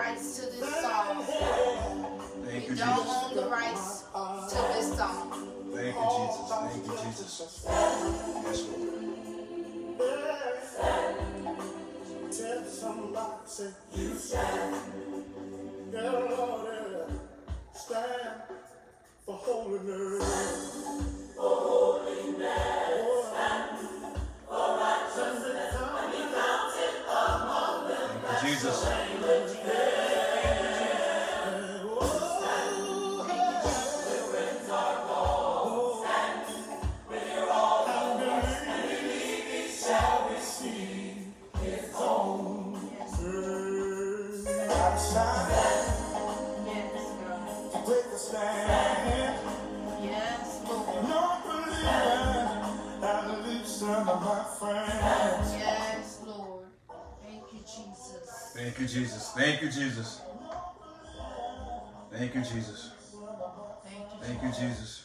rights to this song. Thank you, We don't Jesus. own the rights to this song. Thank you, Jesus. Thank you, Jesus. Yes, Lord. Tell somebody, say, you stand. Yeah, Lord. Stand for holiness. Thank you, Jesus. You, Jesus. Thank you, Jesus. Thank you, Jesus. Thank you, Jesus.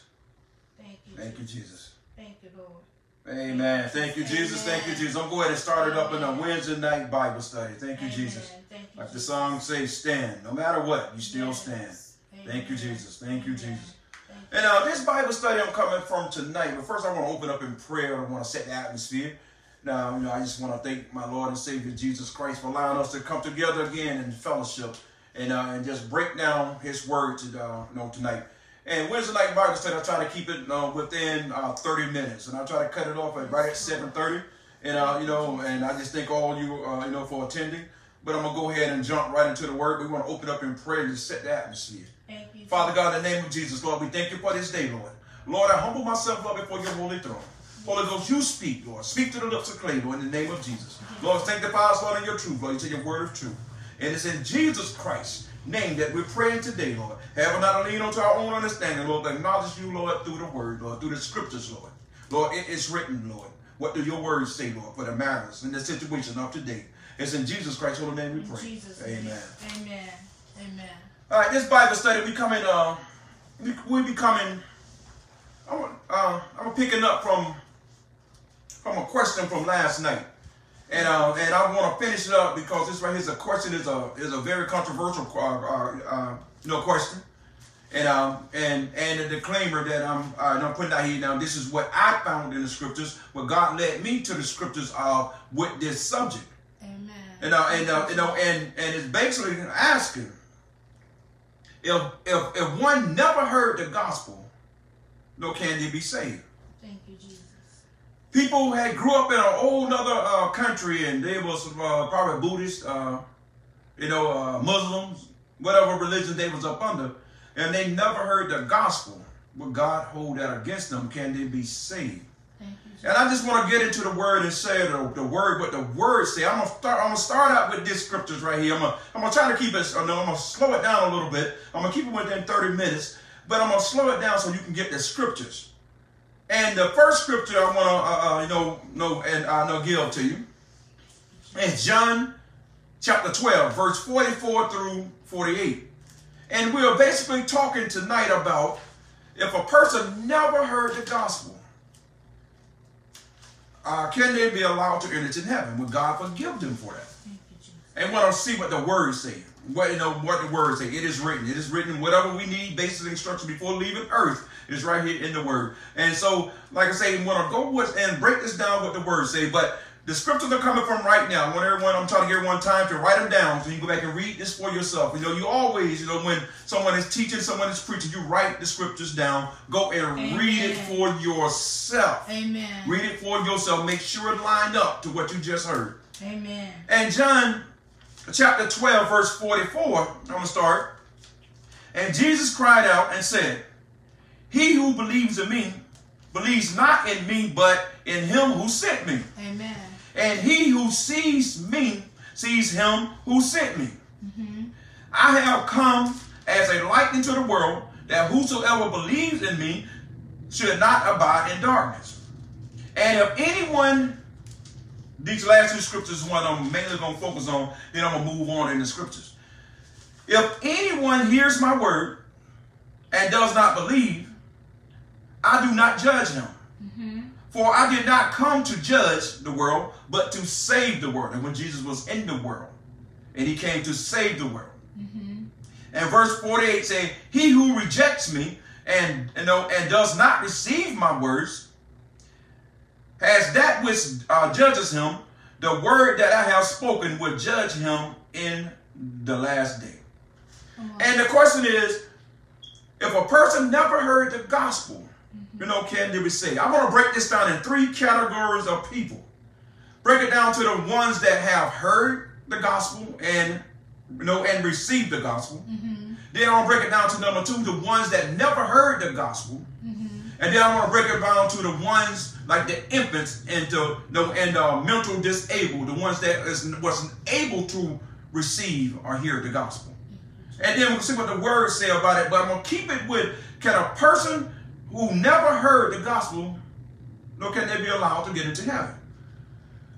Thank you, Jesus. Jesus. Thank you, Lord. Amen. Thank you, Jesus. Thank you, Jesus. I'm going to start it up in a Wednesday night Bible study. Thank you, Jesus. Like the song says, stand. No matter what, you still stand. Thank you, Jesus. Thank you, Jesus. And uh, this Bible study I'm coming from tonight, but first I want to open up in prayer. I want to set the atmosphere. Now, you know, I just want to thank my Lord and Savior Jesus Christ for allowing us to come together again in fellowship and uh, and just break down His Word to uh, you know tonight. And Wednesday night Bible study, I try to keep it uh, within uh, 30 minutes, and I try to cut it off at right at 7:30. And uh, you know, and I just thank all you uh, you know for attending. But I'm gonna go ahead and jump right into the Word. We want to open up in prayer and just set the atmosphere. Thank you, Father God, in the name of Jesus, Lord, we thank you for this day, Lord. Lord, I humble myself, Lord, before your holy throne. Holy Ghost, you speak, Lord. Speak to the lips of clay, Lord, in the name of Jesus. Lord, sanctify us, Lord, in your truth, Lord. You say your word of truth. And it's in Jesus Christ's name that we're praying today, Lord. Have not lean onto our own understanding, Lord, but acknowledge you, Lord, through the word, Lord, through the scriptures, Lord. Lord, it is written, Lord. What do your words say, Lord, for the matters and the situation of today? It's in Jesus Christ's holy name we pray. Jesus' Amen. name. Amen. Amen. All right, this Bible study we coming. Uh, we we be coming. I'm uh, I'm picking up from from a question from last night, and uh, and I want to finish it up because this right here is a question is a is a very controversial uh, uh, uh, you know question, and um and and a disclaimer that I'm uh, I'm putting out here now. This is what I found in the scriptures. What God led me to the scriptures uh, with this subject. Amen. And uh, and uh, you know, and and it's basically asking if if if one never heard the gospel, no, can they be saved? Thank you, Jesus. People had grew up in an old other uh, country and they was uh, probably Buddhist, uh, you know, uh, Muslims, whatever religion they was up under, and they never heard the gospel. Will God hold that against them? Can they be saved? You, And I just want to get into the word and say the, the word, what the word say. I'm gonna start. I'm gonna start out with this scriptures right here. I'm gonna, I'm gonna try to keep it. No, I'm gonna slow it down a little bit. I'm gonna keep it within 30 minutes, but I'm gonna slow it down so you can get the scriptures. And the first scripture I want to, uh, uh, you know, know and I know give to you is John chapter 12, verse 44 through 48. And we're basically talking tonight about if a person never heard the gospel, uh, can they be allowed to enter into heaven? Will God forgive them for that? Thank you, Jesus. And want to see what the words say. What you know, what the words say. It is written. It is written. Whatever we need, basic instruction before leaving earth is right here in the word. And so, like I say, we want to go with and break this down what the word, say. But the scriptures are coming from right now. I want everyone, I'm trying to get everyone time to write them down so you can go back and read this for yourself. You know, you always, you know, when someone is teaching, someone is preaching, you write the scriptures down. Go and read it for yourself. Amen. Read it for yourself. Make sure it lined up to what you just heard. Amen. And John chapter 12, verse 44, I'm going to start. And Jesus cried out and said, He who believes in me believes not in me, but in him who sent me. Amen. And he who sees me sees him who sent me. Mm-hmm. I have come as a light into the world, that whosoever believes in me should not abide in darkness. And if anyone, these last two scriptures is what I'm mainly going to focus on, then I'm going to move on in the scriptures. If anyone hears my word and does not believe, I do not judge him. For I did not come to judge the world, but to save the world. And when Jesus was in the world, and he came to save the world. And verse 48 say, He who rejects me and you know and does not receive my words has that which uh, judges him. The word that I have spoken will judge him in the last day. And the question is, if a person never heard the gospel, you know, can they be saved? I want to break this down in three categories of people. Break it down to the ones that have heard the gospel and you know and received the gospel. Then I'll break it down to number two, the ones that never heard the gospel. And then I'm going to break it down to the ones like the infants and the, the and uh, mental disabled, the ones that is, wasn't able to receive or hear the gospel. And then we'll see what the words say about it. But I'm gonna keep it with can a person who never heard the gospel, nor can they be allowed to get into heaven?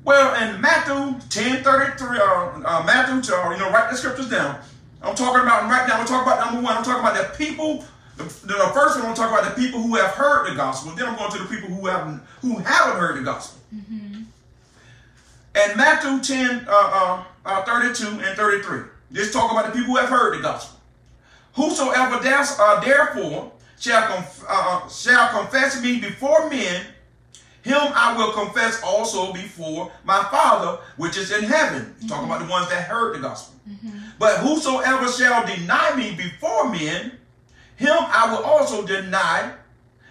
Well, in Matthew 10 33, uh, uh, Matthew, uh, you know, write the scriptures down. I'm talking about right now, I'm talking about number one, I'm talking about the people. The, the first one I'm talking about the people who have heard the gospel. Then I'm going to the people who haven't who haven't heard the gospel. And Matthew 10, uh, uh, uh, 32 and 33. Just talk about the people who have heard the gospel. Whosoever des- uh, therefore shall, conf- uh, uh, shall confess me before men, him I will confess also before my Father which is in heaven. He's talking about the mm-hmm. ones that heard the gospel. Mm-hmm. But whosoever shall deny me before men, him I will also deny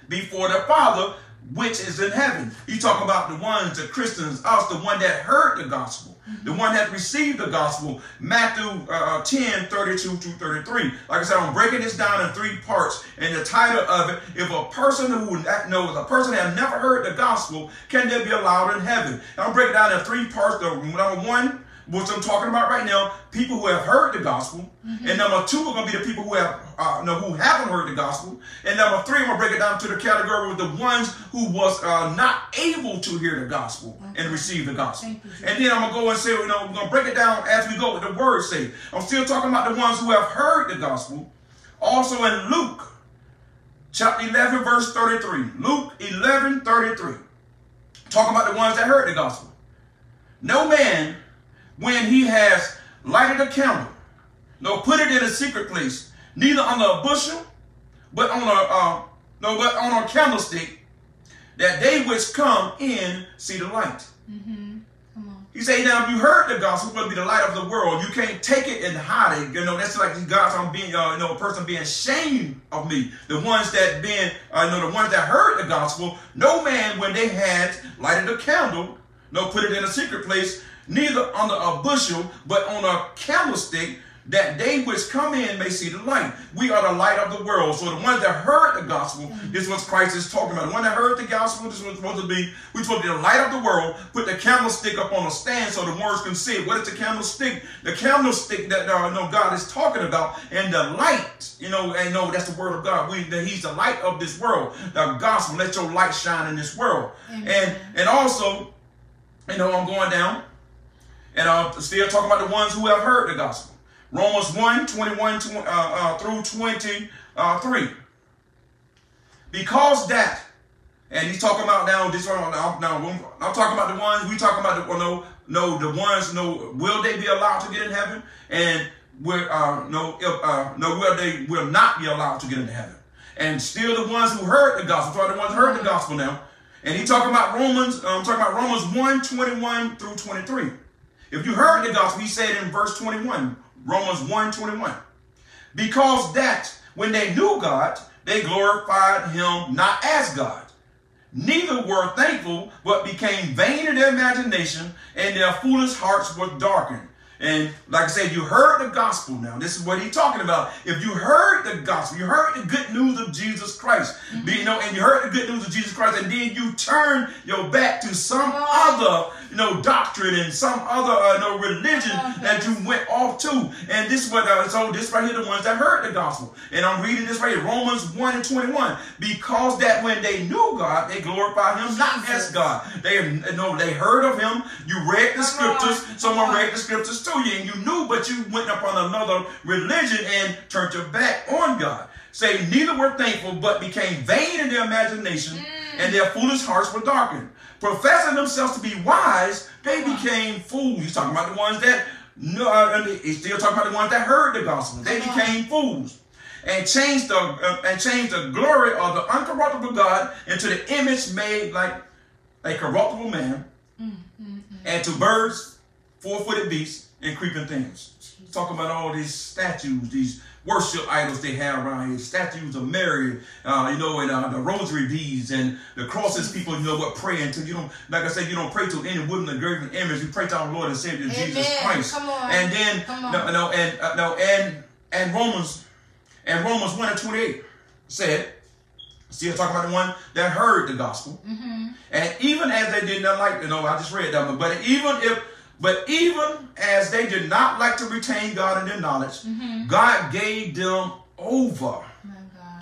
before the Father which is in heaven. You talking about the ones, the Christians, us, the one that heard the gospel, the one that received the gospel. Matthew uh, 10, 32 to 33. Like I said, I'm breaking this down in three parts. And the title of it, if a person who knows, a person that never heard the gospel, can they be allowed in heaven? And I'm breaking down in three parts. The number one, which I'm talking about right now, people who have heard the gospel. And number two are going to be the people who have uh, no, who haven't heard the gospel. And number three, I'm going to break it down to the category with the ones who was uh, not able to hear the gospel and receive the gospel. You, And then I'm going to go and say, you know, we're going to break it down as we go with the word say. I'm still talking about the ones who have heard the gospel. Also in Luke chapter 11, verse 33. Luke 11, 33. Talking about the ones that heard the gospel. No man, when he has lighted a candle, no put it in a secret place, neither under a bushel, but on a uh, no, but on a candlestick, that they which come in see the light. Come on. He say, now if you heard the gospel, will be the light of the world. You can't take it and hide it. You know, that's like God's on being, uh, you know, a person being ashamed of me. The ones that been, uh, you know, the ones that heard the gospel. No man, when they had lighted a candle, no, put it in a secret place, neither under a bushel, but on a candlestick, that they which come in may see the light. We are the light of the world. So the ones that heard the gospel, this is what Christ is talking about. The one that heard the gospel, this was supposed to be, we supposed to be the light of the world, put the candlestick up on a stand so the words can see it. What is the candlestick? The candlestick that uh, no, God is talking about, and the light, you know, and no, that's the word of God. We, that He's the light of this world. The gospel, let your light shine in this world. Amen. And and also, you know, I'm going down, and I'm still talking about the ones who have heard the gospel. Romans 1, 21 tw- uh, uh, through 23. Because that, and he's talking about now, this one, now, now I'm talking about the ones, we talking about the, well, no, no, the ones, no, will they be allowed to get in heaven? And will, uh, no, if, uh, no, will they will not be allowed to get into heaven? And still the ones who heard the gospel, the ones who heard the gospel now. And he talking about Romans, I'm talking about Romans 1, 21 through 23. If you heard the gospel, he said in verse 21, Romans 1, 21. Because that when they knew God, they glorified him not as God. Neither were thankful, but became vain in their imagination, and their foolish hearts were darkened. And like I said, you heard the gospel now. This is what he's talking about. If you heard the gospel, you heard the good news of Jesus Christ, Be- you know, and you heard the good news of Jesus Christ, and then you turn your back to some other, you know, doctrine and some other, uh, you know, religion that you went off to. And this is what, uh, so this right here, the ones that heard the gospel. And I'm reading this right here, Romans 1 and 21. Because that when they knew God, they glorified him not as God. They, you know, they heard of him. You read the scriptures. Someone on. read the scriptures you and you knew, but you went upon another religion and turned your back on God. Say, neither were thankful, but became vain in their imagination, and their foolish hearts were darkened. Professing themselves to be wise, they became fools. He's talking about the ones that no, uh, he's still talking about the ones that heard the gospel. They Come on. became fools and changed the uh, and changed the glory of the uncorruptible God into the image made like a corruptible man, and to birds, four-footed beasts, and creeping things. Talking about all these statues, these worship idols they have around here, statues of Mary, uh, you know, and uh, the rosary beads and the crosses. People, you know, what praying to. You don't, like I said, you don't pray to any wooden or graven image. You pray to our Lord and Savior Jesus Amen. Christ. Come on. And then, on. no, no, and uh, no, and and Romans, and Romans one and twenty-eight said. Still talking about the one that heard the gospel, Mm-hmm. and even as they did not like, you know, I just read that, one, but even if, but even as they did not like to retain God in their knowledge, Mm-hmm. God gave them over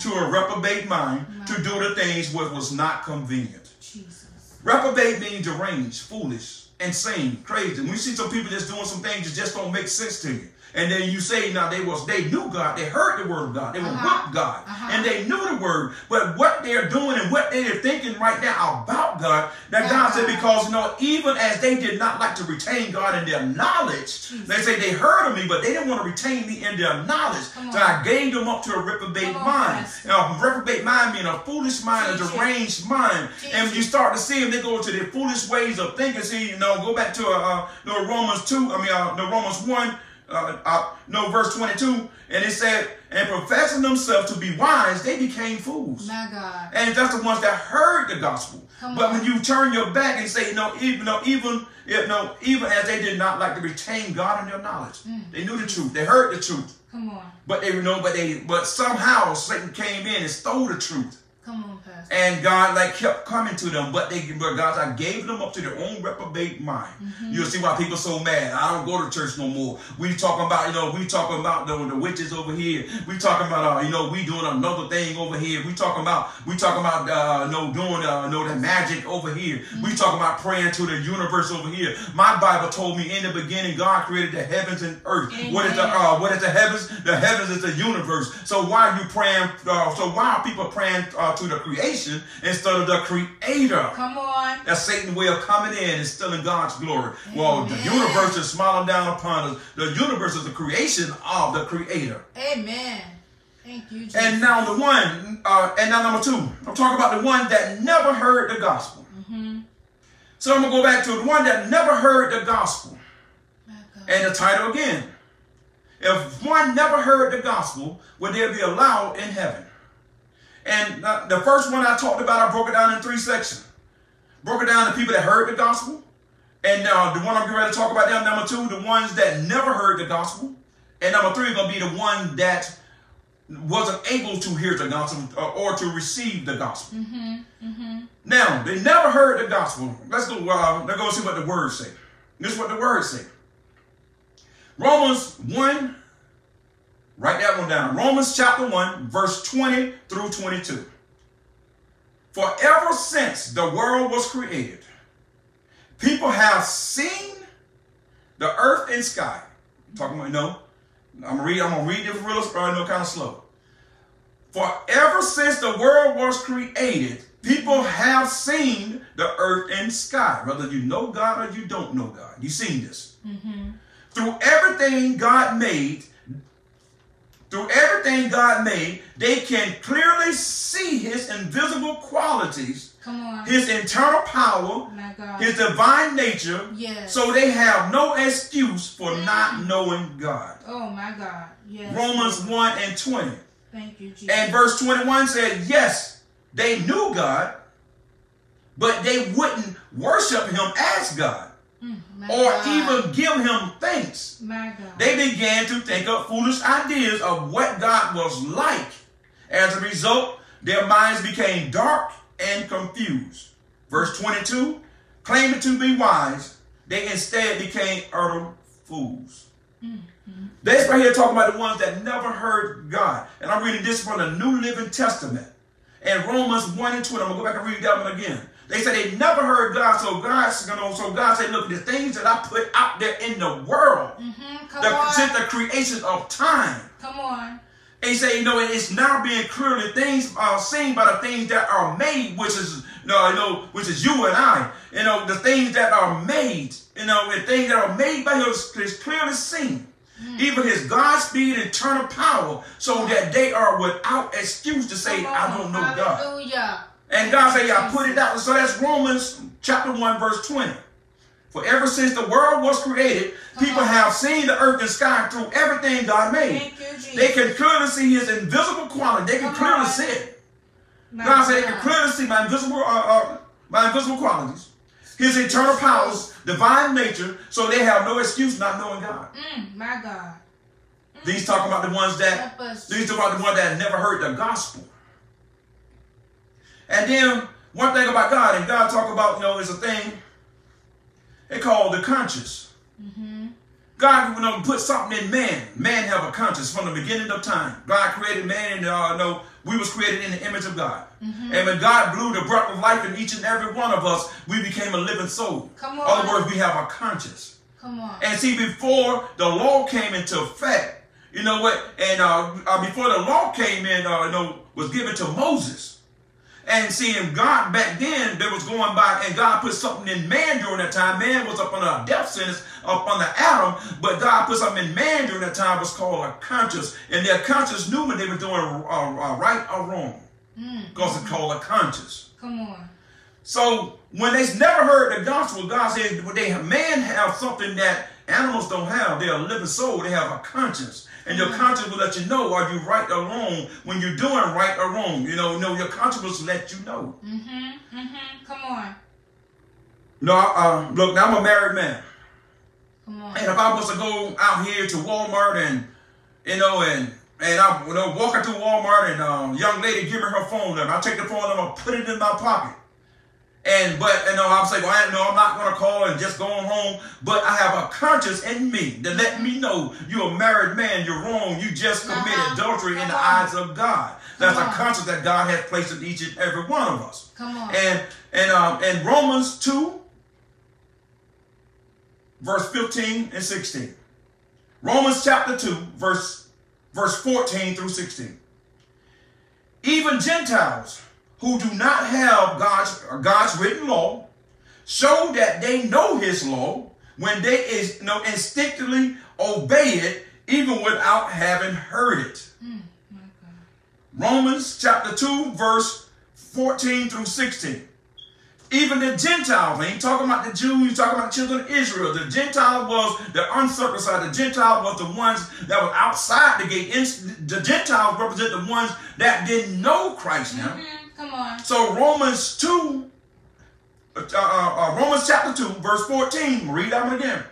to a reprobate mind to do the things which was not convenient. Jesus. Reprobate means deranged, foolish, insane, crazy. When you see some people just doing some things that just don't make sense to you. And then you say now they was they knew God, they heard the word of God, they were Uh-huh. with God, Uh-huh. and they knew the word. But what they're doing and what they're thinking right now about God, that God said, Uh-huh. because you know, even as they did not like to retain God in their knowledge, they say they heard of me, but they didn't want to retain me in their knowledge. So. I gained them up to a reprobate on, mind. Now, reprobate mind meaning a foolish mind, a deranged mind. Teach And you start to see them, they go to their foolish ways of thinking. See, you know, go back to uh, uh no Romans two. I mean, uh, Romans one. Uh, uh, no, verse 22, and it said, and professing themselves to be wise, they became fools. My God. And that's the ones that heard the gospel. Come but on. when you turn your back and say, no, even no, even you know, even as they did not like to retain God in their knowledge, Mm. they knew the truth, they heard the truth, Come on. but they you know, but they, but somehow Satan came in and stole the truth. Come on, Pastor. And God like kept coming to them, but they but God I gave them up to their own reprobate mind. Mm-hmm. You'll see why people so mad. I don't go to church no more. We talking about, you know, we talking about the, the witches over here. We talking about uh, you know, we doing another thing over here. We talking about we talking about uh you know doing uh you know the magic over here. We talking about praying to the universe over here. My Bible told me in the beginning God created the heavens and earth. What is the Amen. uh what is the heavens? The heavens is the universe. So why are you praying uh, so why are people praying uh, to the creation instead of the creator? Come on. That's Satan's way of coming in and stealing God's glory. Well, the universe is smiling down upon us. The universe is the creation of the creator. Amen. Thank you, Jesus. And now the one, uh, and now number two, I'm talking about the one that never heard the gospel. Mm-hmm. So I'm gonna go back to the one that never heard the gospel. And the title again. If one never heard the gospel, would they be allowed in heaven? And uh, the first one I talked about, I broke it down in three sections. Broke it down to people that heard the gospel. And uh, the one I'm getting ready to talk about now, number two, the ones that never heard the gospel. And number three is going to be the one that wasn't able to hear the gospel uh, or to receive the gospel. Now, they never heard the gospel. Let's go, uh, let's go see what the words say. This is what the words say. Romans 1, write that one down. Romans chapter 1, verse 20 through 22. For ever since the world was created, people have seen the earth and sky. talking about, no, I'm gonna read, I'm gonna read this real uh, no, kind of slow. For ever since the world was created, people have seen the earth and sky. Whether you know God or you don't know God, you've seen this. Through everything God made, through everything God made, they can clearly see His invisible qualities. His internal power, My God. His divine nature. Yes. So they have no excuse for not knowing God. oh, my God. Yes. Romans 1 and 20. Thank you, Jesus. And verse 21 said, Yes, they knew God, but they wouldn't worship him as God Mm, or even give him thanks. My God. They began to think up foolish ideas of what God was like. As a result, their minds became dark and confused. Verse 22 claiming to be wise, they instead became utter fools. Mm-hmm. That's right here talking about the ones that never heard God. And I'm reading this from the New Living Testament. And Romans 1 and 20. I'm gonna go back and read that one again. They said they never heard God, so God's gonna so God said, look, the things that I put out there in the world, Mhm. Come the, on. since the creation of time. Come on. They say, you know, it's now being clearly things are seen by the things that are made, which is No, you know, which is you and I. You know, the things that are made, you know, the things that are made by Him is clearly seen. Even His Godspeed, and eternal power, so that they are without excuse to say, Come "I don't know God." And God said, I put it out. So that's Romans chapter 1, verse 20. For ever since the world was created, Come people on. have seen the earth and sky through everything God made. Thank you, Jesus. They can clearly see his invisible quality. They can Come clearly on. see it. God said they can clearly see my invisible, uh, uh, my invisible qualities, his eternal powers, divine nature, so they have no excuse not knowing God. Mm, my God. These talking about the ones that these talking about the ones that never heard the gospel. And then one thing about God, and God talk about, you know, is a thing they call the conscience. God, you know, put something in man. Man have a conscience from the beginning of time. God created man, and uh, no, we was created in the image of God. And when God blew the breath of life in each and every one of us, we became a living soul. Come In other words, we have a conscience. Come on. And see, before the law came into effect, you know what? And uh, uh, before the law came in, uh, you know, was given to Moses. And seeing God back then, there was going by, and God put something in man during that time. Man was up under a death sentence, up under Adam, but God put something in man during that time was called a conscience. And their conscience knew when they were doing uh, uh, right or wrong, because it's called a conscience. Come on. So when they never heard the gospel, God said, well, they man have something that animals don't have. They're a living soul. They have a conscience. And your conscience will let you know are you right or wrong when you're doing right or wrong. You know, no, your conscience will let you know. Mm-hmm. Mm-hmm. Come on. No, uh, look, now I'm a married man. Come on. And if I was to go out here to Walmart and, you know, and and I'm you know, walking through Walmart and um, young lady give me her phone number. I take the phone number, put it in my pocket. And but you know, I'm saying, well, I know I'm not gonna call and just go on home. But I have a conscience in me that let me know you're a married man, you're wrong, you just committed Uh-huh. adultery in the on. eyes of God. That's Come a on. conscience that God has placed in each and every one of us. Come on. And and um and Romans 2, verse 15 and 16. Romans chapter 2, verse verse 14 through 16. Even Gentiles who do not have God's God's written law show that they know his law when they is you know, instinctively obey it even without having heard it. Mm. Romans chapter 2, verse 14 through 16. Even the Gentiles, I ain't talking about the Jews, talking about the children of Israel. The Gentile was the uncircumcised. The Gentile was the ones that were outside the gate. The Gentiles represent the ones that didn't know Christ now. Mhm. Come on. So Romans 2, uh, uh, uh, Romans chapter 2, verse 14, read that one again.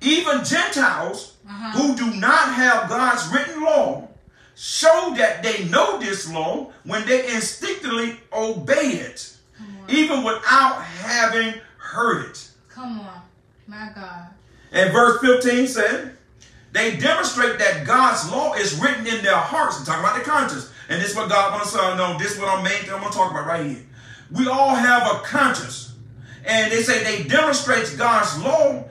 Even Gentiles Uh-huh. who do not have God's written law show that they know this law when they instinctively obey it, even without having heard it. Come on. My God. And verse 15 said, they demonstrate that God's law is written in their hearts. I'm talking about the conscience. And this is what God wants to know. This is what I'm main thing I'm to talk about right here. We all have a conscience. And they say they demonstrates God's law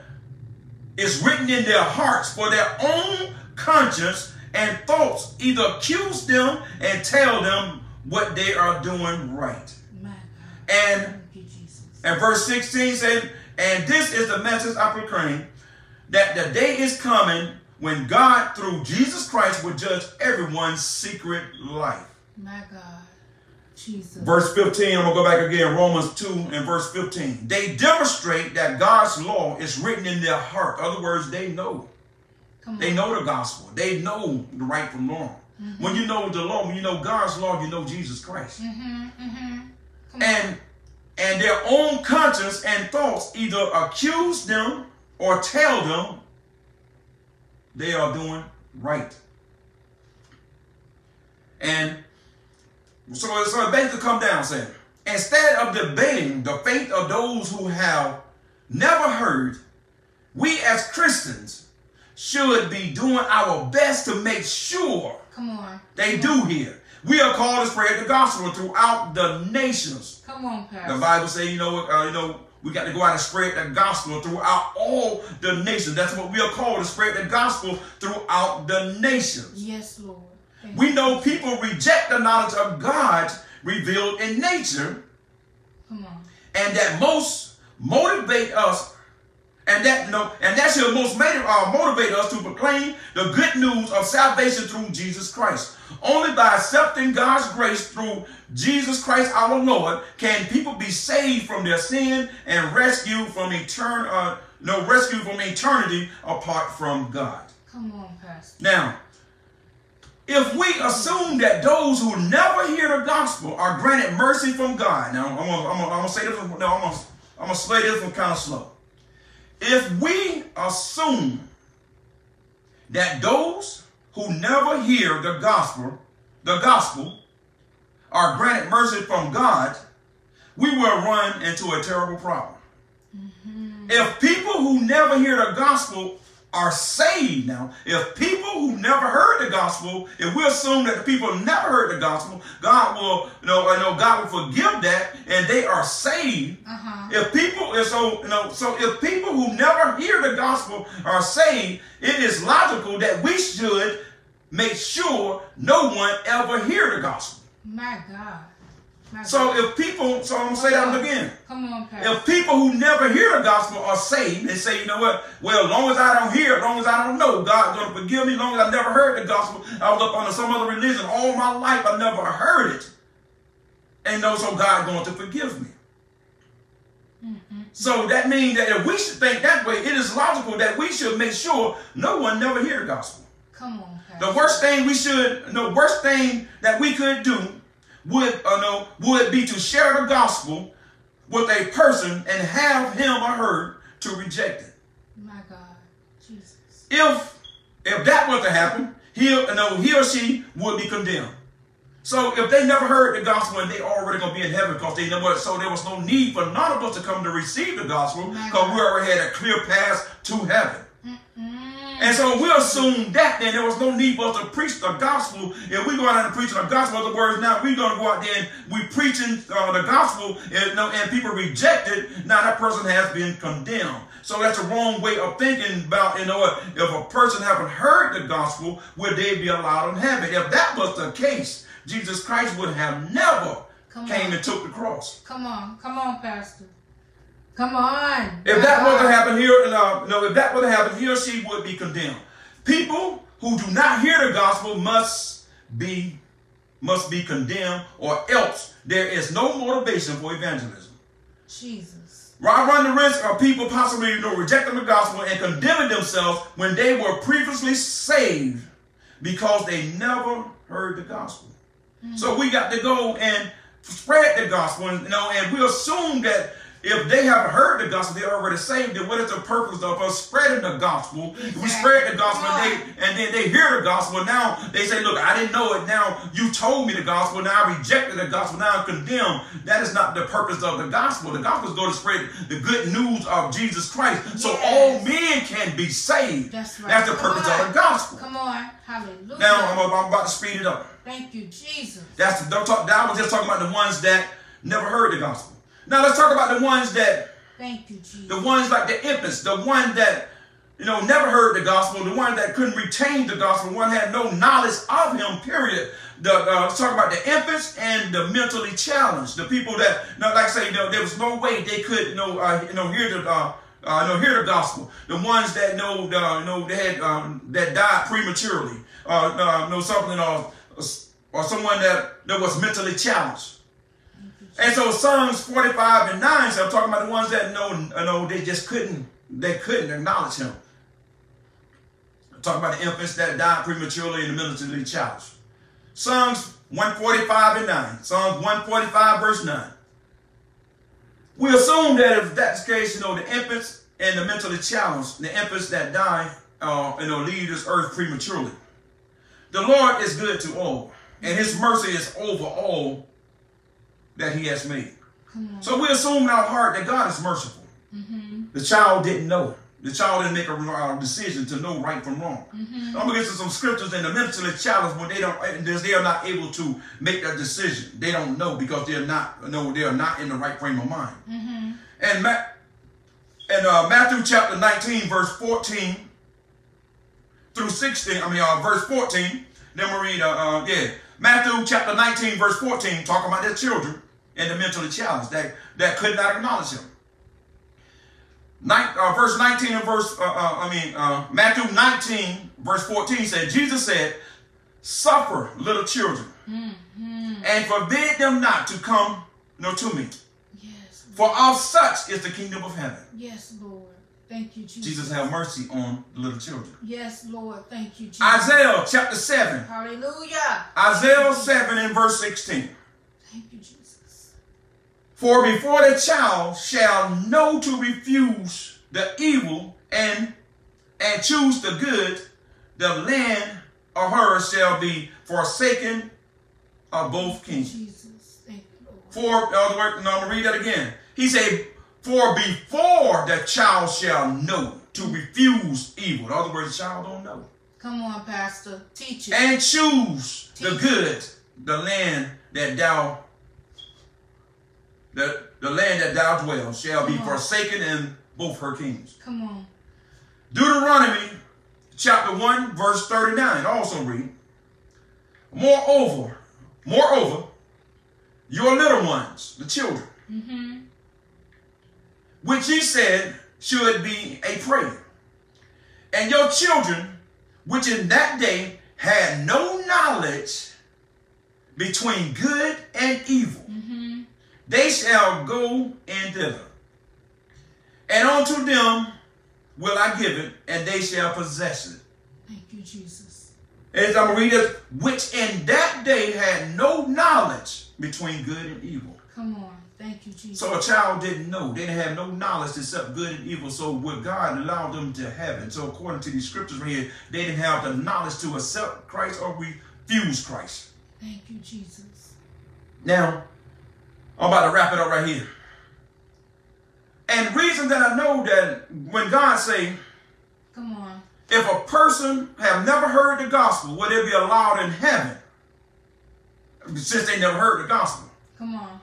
is written in their hearts for their own conscience and thoughts either accuse them and tell them what they are doing right. And and verse 16 said, And this is the message I proclaim that the day is coming when God, through Jesus Christ, will judge everyone's secret life. My God. Jesus. Verse 15, I'm going to go back again, Romans 2 and verse 15. They demonstrate that God's law is written in their heart. Other words, they know. They know the gospel. They know the right from wrong. When you know the law, when you know God's law, you know Jesus Christ. Mm-hmm. Mm-hmm. And and their own conscience and thoughts either accuse them or tell them they are doing right. And so, so it basically come down saying, instead of debating the faith of those who have never heard, we as Christians should be doing our best to make sure. Come on. they do hear. We are called to spread the gospel throughout the nations. Come on, The Bible say, you know, uh, you know, we got to go out and spread the gospel throughout all the nations. That's what we are called to spread the gospel throughout the nations. Yes, Lord. Thank We know people reject the knowledge of God revealed in nature Come on. and that most motivate us and that no and that should most uh, motivate us to proclaim the good news of salvation through Jesus Christ. Only by accepting God's grace through Jesus Christ our Lord can people be saved from their sin and rescued from etern uh, no rescued from eternity apart from God. Come on, Pastor. Now, if we assume that those who never hear the gospel are granted mercy from God, now I'm gonna, I'm gonna, I'm gonna say this. No, I'm gonna, I'm gonna say this one kind of slow. If we assume that those who never hear the gospel, the gospel, are granted mercy from God, we will run into a terrible problem. Mm-hmm. If people who never hear the gospel are saved now, if people who never heard the gospel, if we assume that the people never heard the gospel, God will, you know, I know God will forgive that, and they are saved. Uh-huh. If people, if so, you know, so if people who never hear the gospel are saved, it is logical that we should make sure no one ever hear the gospel. My God. So if people, so I'm gonna say that again. Come on, Pastor. If people who never hear the gospel are saved they say, you know what, well, as long as I don't hear, as long as I don't know, God's going to forgive me, as long as I never heard the gospel, I was up under some other religion all my life, I never heard it. And know, so God's going to forgive me. Mm-hmm. So that means that if we should think that way, it is logical that we should make sure no one never hear the gospel. Come on, Pastor. The worst thing we should, the worst thing that we could do would, uh, no, would be to share the gospel with a person and have him or her to reject it. My God. Jesus. If if that were to happen, he no, he or she would be condemned. So if they never heard the gospel and they already gonna be in heaven because they never so there was no need for none of us to come to receive the gospel because we already had a clear path to heaven. And so we assume that then there was no need for us to preach the gospel. If we go out and preach the gospel, other words, now we're going to go out there and we preaching uh, the gospel and, no, and people reject it. Now that person has been condemned. So that's a wrong way of thinking about, you know, if a person haven't heard the gospel, would they be allowed in heaven? If that was the case, Jesus Christ would have never Come came on. and took the cross. Come on. Come on, Pastor. Come on. If that were to happen here, no, no, if that were to happen, he or she would be condemned. People who do not hear the gospel must be must be condemned, or else there is no motivation for evangelism. Jesus. I run the risk of people possibly you know, rejecting the gospel and condemning themselves when they were previously saved because they never heard the gospel. Hmm. So we got to go and spread the gospel, and, you know, and we assume that if they haven't heard the gospel, they're already saved. Then what is the purpose of us spreading the gospel? If we spread the gospel and, they, and then they hear the gospel. Now they say, "Look, I didn't know it. Now you told me the gospel. Now I rejected the gospel. Now I'm condemned." That is not the purpose of the gospel. The gospel is going to spread the good news of Jesus Christ, so Yes. all men can be saved. That's right. That's the Come purpose on. of the gospel. Come on. Hallelujah. Now I'm, I'm about to speed it up. Thank you, Jesus. That's the, don't talk, I was just talking about the ones that never heard the gospel. Now let's talk about the ones that, Thank you, Jesus. the ones like the infants, the one that, you know, never heard the gospel, the one that couldn't retain the gospel, one had no knowledge of him, period. The, uh, let's talk about the infants and the mentally challenged, the people that, you know, like I say, you know, there was no way they could, you know, uh, you know hear the, uh, uh, know, hear the gospel. The ones that know, uh, know, they had, um, that died prematurely, uh, uh, know something, uh, or someone that, that was mentally challenged. And so Psalms 45 and 9, so I'm talking about the ones that know, uh, know they just couldn't, they couldn't acknowledge him. I'm talking about the infants that died prematurely and the mentally challenged. Psalms 145 and 9. Psalms 145 verse 9. We assume that if that's the case, you know, the infants and the mentally challenged, the infants that die, uh, you know, leave this earth prematurely. The Lord is good to all, and his mercy is over all that he has made. So we assume in our heart that God is merciful. The child didn't know. The child didn't make a uh, decision to know right from wrong. I'm gonna get to some scriptures in the mentally challenged when they don't, they are not able to make that decision. They don't know because they're not, no, they are not in the right frame of mind. And Ma- and uh, Matthew chapter 19, verse 14 through 16, I mean, uh, verse 14. Then we read, uh, uh, yeah, Matthew chapter 19, verse 14, talking about their children. And the mentally challenged that, that could not acknowledge him. Nin- uh, verse 19 and verse, uh, uh, I mean, uh, Matthew 19, verse 14 said, Jesus said, Suffer little children and forbid them not to come no, to me. Yes. For of such is the kingdom of heaven. Yes, Lord. Thank you, Jesus. Jesus have mercy on the little children. Yes, Lord. Thank you, Jesus. Isaiah chapter 7. Hallelujah. Isaiah 7 and verse 16. Thank you, Jesus. For before the child shall know to refuse the evil and and choose the good, the land of her shall be forsaken of both kings. Jesus. Thank you, Lord. For other words, no, I'm gonna read that again. He said, For before the child shall know to refuse evil. In other words, the child don't know. Come on, Pastor. Teach it. And choose the good, the land that thou the, the land that thou dwell shall be on. forsaken in both her kings. Come on. Deuteronomy chapter 1, verse 39 also read, Moreover, moreover, your little ones, the children, Mm-hmm. which he said should be a prey. And your children, which in that day had no knowledge between good and evil, Mm-hmm. They shall go in thither. And unto them will I give it, and they shall possess it. Thank you, Jesus. As I'm going to read it, which in that day had no knowledge between good and evil. Come on. Thank you, Jesus. So a child didn't know. They didn't have no knowledge except good and evil. So what God allowed them to have it. So according to these scriptures right here, they didn't have the knowledge to accept Christ or refuse Christ. Thank you, Jesus. Now, I'm about to wrap it up right here. And reason that I know that when God say, Come on. if a person have never heard the gospel, would it be allowed in heaven? Since they never heard the gospel. Come on.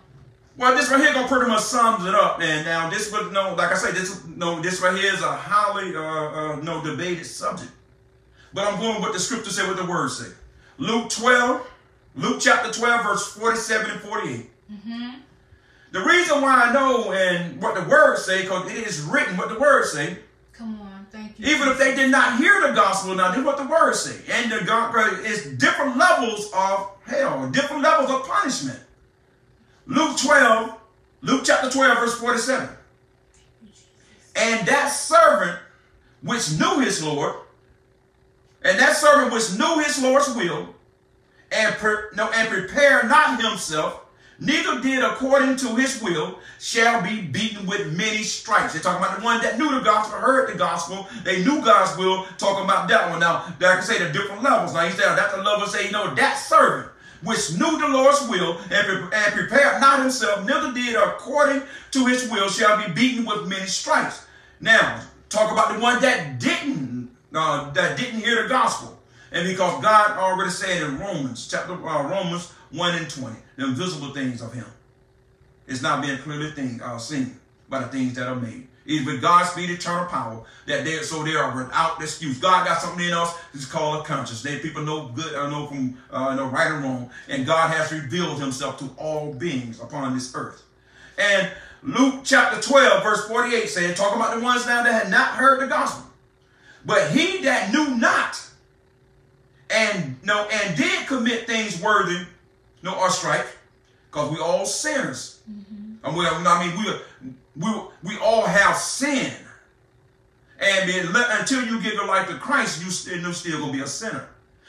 Well, this right here gonna pretty much sums it up. And now this was no, like I say, this no, this right here is a highly uh, uh no debated subject. But I'm going what the scripture say, what the word say. Luke 12, Luke chapter 12, verse 47 and 48. Mm-hmm. The reason why I know and what the word say, because it is written what the word say, Come on. Thank you. even if they did not hear the gospel, now is what the word say. And the God is different levels of hell, different levels of punishment. Luke 12, Luke chapter 12, verse 47. And that servant which knew his Lord, and that servant which knew his Lord's will, and pre- no, and prepared not himself, neither did according to his will, shall be beaten with many stripes. They're talking about the one that knew the gospel, heard the gospel, they knew God's will, talking about that one. Now, I say, the different levels. Now, he said, that's the level say, you know, that servant, which knew the Lord's will, and, and prepared not himself, neither did according to his will, shall be beaten with many stripes. Now, talk about the one that didn't, uh, that didn't hear the gospel. And because God already said in Romans, chapter uh, Romans 1 and 20, the invisible things of him. It's not being clearly thing, uh, seen by the things that are made. It's with God's speed eternal power that they so they are without excuse. God got something in us. It's called a conscience. They people know good or know from uh, know right and wrong, and God has revealed Himself to all beings upon this earth. And Luke chapter 12, verse 48 saying, talking about the ones now that had not heard the gospel. But he that knew not and no and did commit things worthy no or strife, because we all sinners. Mm-hmm. And we, I mean, we, we, we all have sin. And until you give your life to Christ, you still, you're still gonna be a sinner.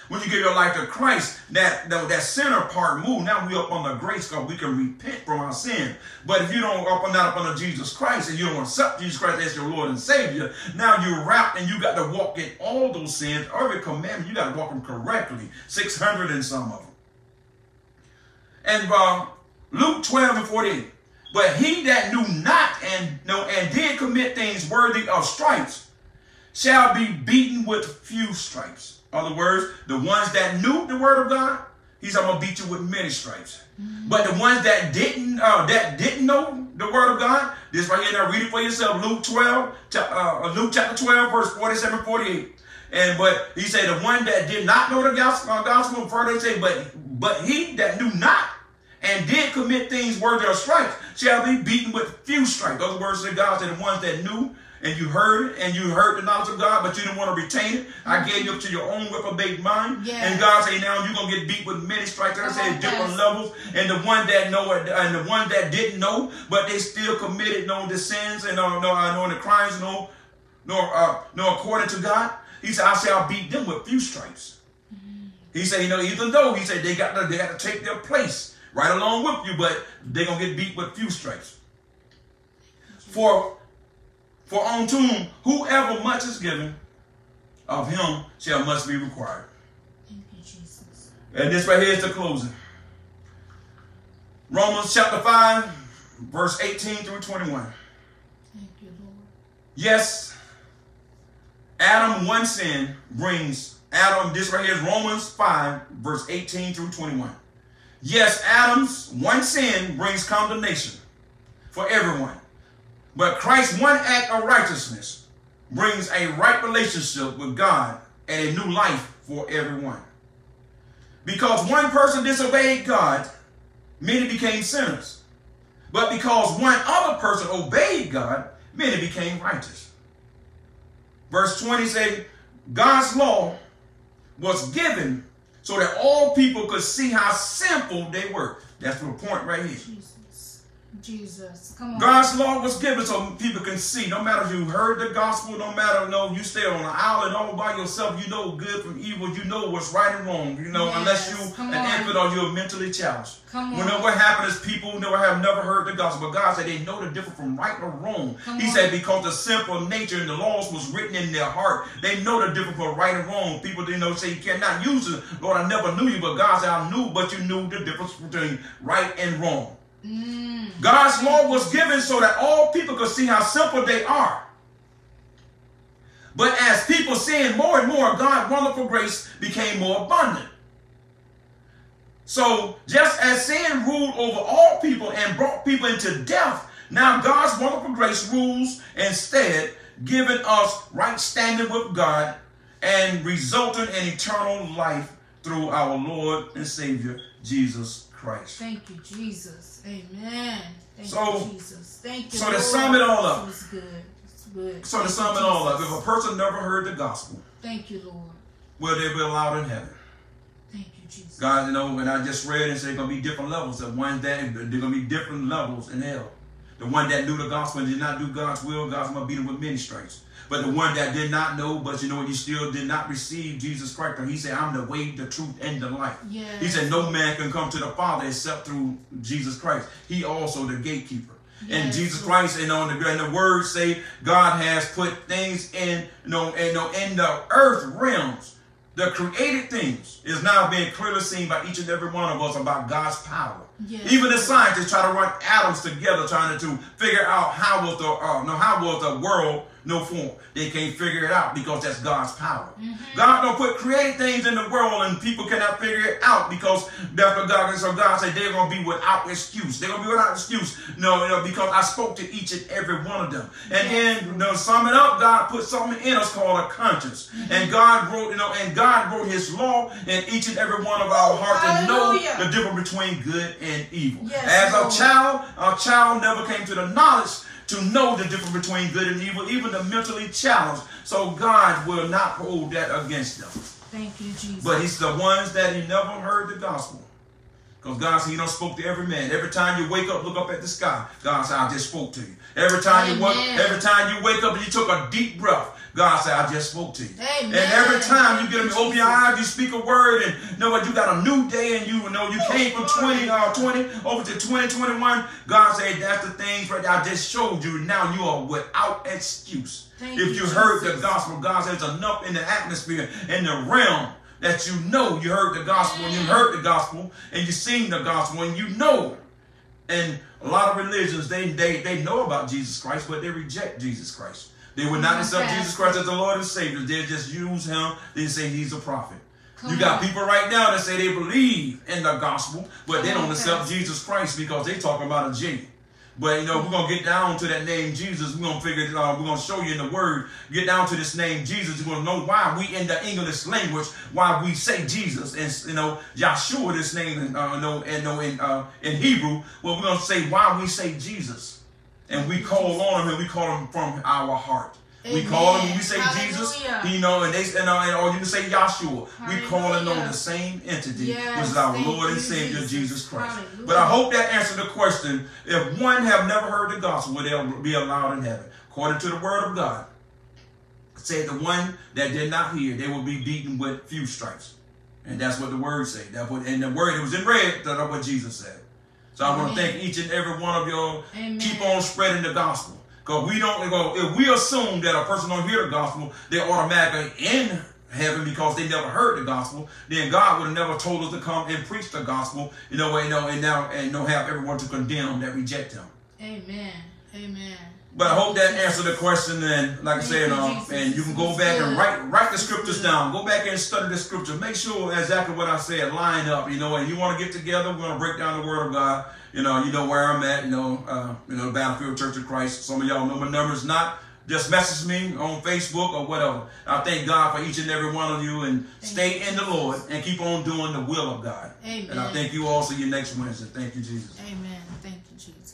When you give your life to Christ, that that, that sinner part move. Now we up on the grace because we can repent from our sin. But if you don't up and not up under Jesus Christ and you don't accept Jesus Christ as your Lord and Savior, now you're wrapped and you got to walk in all those sins. Every commandment, you got to walk them correctly. 600 and some of them. And uh, Luke 12 and 48. But he that knew not and no and did commit things worthy of stripes shall be beaten with few stripes. Other words, the ones that knew the word of God, he's I'm gonna beat you with many stripes. But the ones that didn't uh, that didn't know the word of God, this right here, now read it for yourself. Luke 12, cha- uh, Luke chapter 12, verse 47, 48. And but he said the one that did not know the gospel, uh, gospel further he say, but but he that knew not and did commit things worthy of stripes shall be beaten with few stripes. Those words say God said the ones that knew and you heard it and you heard the knowledge of God, but you didn't want to retain it. I gave you up to your own reprobate mind. Yes. And God say now you're gonna get beat with many stripes. I say different Pastor. levels. And the one that know it and the one that didn't know, but they still committed no the sins and no no uh, no the crimes, no nor uh, no according to God. He said, I shall beat them with few stripes. He said, you know, even though he said they got to they got to take their place right along with you, but they're gonna get beat with few stripes. For for unto whom whoever much is given, of him shall much be required. You, And this right here is the closing. Romans chapter 5, verse 18 through 21. Thank you, Lord. Yes, Adam one sin brings Adam, this right here is Romans 5, verse 18 through 21. Yes, Adam's one sin brings condemnation for everyone. But Christ's one act of righteousness brings a right relationship with God and a new life for everyone. Because one person disobeyed God, many became sinners. But because one other person obeyed God, many became righteous. Verse 20 said, God's law was given so that all people could see how simple they were. That's the point right here. Jesus. Jesus. Come on. God's law was given so people can see. No matter if you heard the gospel, no matter no, you stay on an island all by yourself. You know good from evil. You know what's right and wrong. You know Yes, unless you come an on. infant or you're mentally challenged. Come You on. know what happened is people never have never heard the gospel. But God said they know the difference from right or wrong. Come he on. said because the simple nature and the laws was written in their heart. They know the difference from right and wrong. People didn't know say you cannot use it. Lord, I never knew you, but God said I knew, but you knew the difference between right and wrong. Mm. God's law was given so that all people could see how simple they are. But as people sinned more and more, God's wonderful grace became more abundant. So just as sin ruled over all people and brought people into death, now God's wonderful grace rules instead, giving us right standing with God and resulting in eternal life through our Lord and Savior, Jesus Christ. Thank you, Jesus. Amen. Thank So- you, Jesus. Thank you. so to sum it all up. It's good. It's good. So to sum it all up, if a person never heard the gospel, Thank you, Lord. will they be allowed in heaven? Thank you, Jesus. God, you know, when I just read and said going to be different levels. The ones that they're going to be different levels in hell. The one that knew the gospel and did not do God's will, God's going to beat him with many stripes. But the one that did not know, but you know, he still did not receive Jesus Christ. And he said, I'm the way, the truth, and the life. Yes. He said, No man can come to the Father except through Jesus Christ. He also the gatekeeper. And Jesus Christ, and on the and the words say God has put things in you know, in, in the earth realms. The created things is now being clearly seen by each and every one of us about God's power. Yes, Even the scientists try to run atoms together, trying to figure out how was the uh, no how was the world no form. They can't figure it out because that's God's power. Mm-hmm. God don't put created things in the world and people cannot figure it out because that's what God so God said they're gonna be without excuse. They're gonna be without excuse. No, you know, because I spoke to each and every one of them. And then you know, sum it up, God put something in us called a conscience. Mm-hmm. And God wrote, you know, and God wrote his law in each and every one of our hearts to know the difference between good and evil. Yes, As Lord. a child, a child never came to the knowledge to know the difference between good and evil, even the mentally challenged. So God will not hold that against them. Thank you, Jesus. But he's the ones that he never heard the gospel. Because God said he don't spoke to every man. Every time you wake up, look up at the sky. God said, I just spoke to you. Every time you wake, Amen. every time took a deep breath, God said, I just spoke to you. Amen. And every time you get them, open your eyes, you speak a word, and you know what, you got a new day, and you know you came from 20, uh, 20 over to 2021. God said, that's the things right I just showed you. Now you are without excuse. Thank if you, you heard the gospel, God says enough in the atmosphere, in the realm, that you know you heard the gospel, and you heard the gospel, and you seen the gospel, and you know. And a lot of religions, they they they know about Jesus Christ, but they reject Jesus Christ. They would not accept. Jesus Christ as the Lord and Savior. They just use him. They say he's a prophet. Come you got on. people right now that say they believe in the gospel, but they don't on, accept Jesus Christ because they talking about a J. But you know, we're gonna get down to that name Jesus. We're gonna figure it out. We're gonna show you in the word. Get down to this name Jesus. You're gonna know why we in the English language, why we say Jesus, and you know, Yahshua, this name, and uh, no, and no, in uh, in Hebrew. Well, we're gonna say why we say Jesus, and we call on him, and we call him from our heart. We call him when we say Jesus, you know, and they and, uh, and or you can say Yahshua. We calling on the same entity, Yes, which is our Lord and Savior Jesus. Jesus Christ. Hallelujah. But I hope that answered the question. If one have never heard the gospel, will they be allowed in heaven? According to the word of God, it said the one that did not hear, they will be beaten with few stripes. And that's what the word say. That what and the word it was in red, that's what Jesus said. So I want to thank each and every one of y'all. Amen. Keep on spreading the gospel. Because we don't go, if we assume that a person don't hear the gospel, they're automatically in heaven because they never heard the gospel, then God would have never told us to come and preach the gospel, you know, you uh, know, and now and don't have everyone to condemn that reject him. Amen. Amen. But I hope that answered the question. And like I said, um, and you can go back and write write the scriptures down. Go back and study the scripture. Make sure exactly what I said line up. You know, and you want to get together. We're gonna break down the Word of God. You know, you know where I'm at. You know, uh, you know, Battlefield Church of Christ. Some of y'all know my numbers. Not just message me on Facebook or whatever. I thank God for each and every one of you, and stay you, in the Lord and keep on doing the will of God. Amen. And I thank you all. See you next Wednesday. Thank you, Jesus. Amen. Thank you, Jesus.